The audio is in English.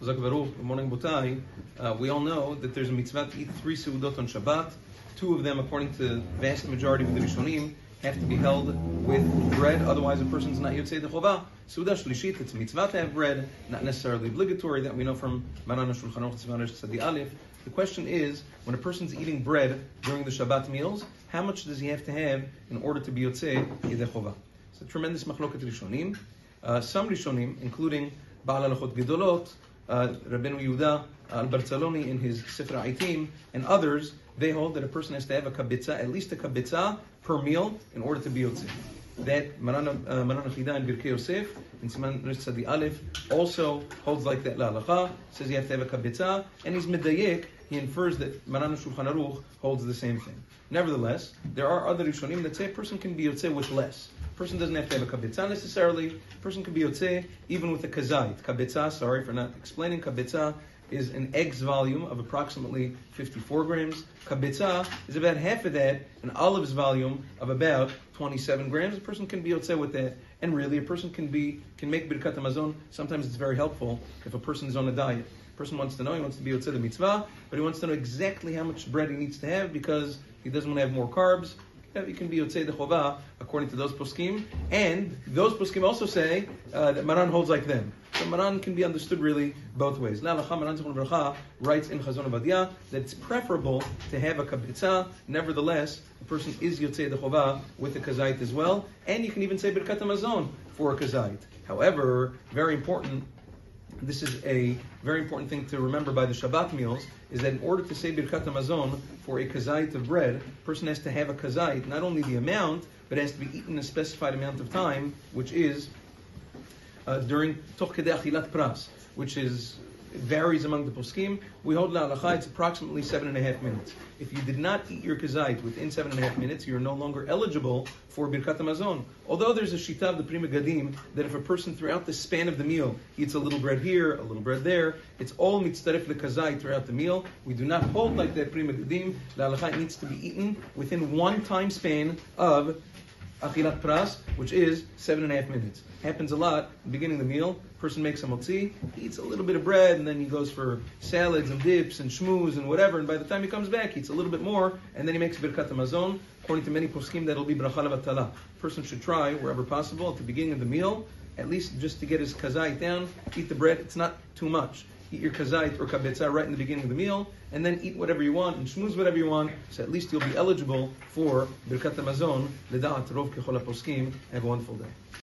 Chazak Baruch, good morning, Botai. Uh, we all know that there's a mitzvah to eat three seudot on Shabbat. Two of them, according to the vast majority of the Rishonim, have to be held with bread, otherwise a person's not Yotzei the Chovah. Suda Shlishit, it's a mitzvah to have bread, not necessarily obligatory, that we know from Maran Shulchan Aruch Tzadi Aleph. The question is, when a person's eating bread during the Shabbat meals, how much does he have to have in order to be Yotzei Yedei Chovah? It's a tremendous machloket Rishonim. Uh, some Rishonim, including Baal Halachot Gedolot, uh, Rabbeinu Yehuda al-Bartzaloni in his Sefer Ha'itim, and others, they hold that a person has to have a kabitza, at least a kabitza per meal, in order to be yotzei. That Maran uh, HaChida in Birkei Yosef, in Siman Tzadi Aleph, also holds like that la halacha, says you have to have a kabitza, and he's medayek, he infers that Maran Shulchan Aruch holds the same thing. Nevertheless, there are other Rishonim that say a person can be yotzei with less. Person doesn't have to have a kabitza necessarily. A person can be yotzei even with a kazait. Kabitza, sorry for not explaining, kabitza is an egg's volume of approximately 54 grams. Kabitza is about half of that, an olive's volume of about 27 grams. A person can be yotzei with that, and really a person can be can make birkat hamazon. Sometimes it's very helpful if a person is on a diet. A person wants to know, he wants to be yotzei the mitzvah, but he wants to know exactly how much bread he needs to have because he doesn't want to have more carbs. You can be yotzei the according to those poskim, and those poskim also say uh, that Maran holds like them. So Maran can be understood really both ways. La Maran writes in Chazon Ovadia that it's preferable to have a kabitza. Nevertheless, a person is yotzei the with a kazait as well, and you can even say birkat hamazon for a kazait. However, very important this is a very important thing to remember by the Shabbat meals, is that in order to say Birkat Hamazon for a kazait of bread, a person has to have a kazait, not only the amount, but it has to be eaten a specified amount of time, which is uh, during Toch Achilat Pras, which is it varies among the poskim. We hold la halacha, it's approximately seven and a half minutes. If you did not eat your kazait within seven and a half minutes, you're no longer eligible for birkat hamazon. Although there's a shita of the Pri Megadim that if a person throughout the span of the meal eats a little bread here, a little bread there, it's all mitzdaref kazait throughout the meal. We do not hold like that Pri Megadim. La halacha needs to be eaten within one time span of achilat pras, which is seven and a half minutes. Happens a lot. Beginning of the meal, person makes a motzi, eats a little bit of bread, and then he goes for salads and dips and shmooze and whatever. And by the time he comes back, he eats a little bit more, and then he makes birkat hamazon. According to many poskim, that'll be bracha levatala. Person should try wherever possible at the beginning of the meal, at least just to get his kazait down, eat the bread. It's not too much eat your kazait or kabetza right in the beginning of the meal, and then eat whatever you want and schmooze whatever you want, so at least you'll be eligible for Birkat Hamazon, Rov Kechol HaPoskim. Have a wonderful day.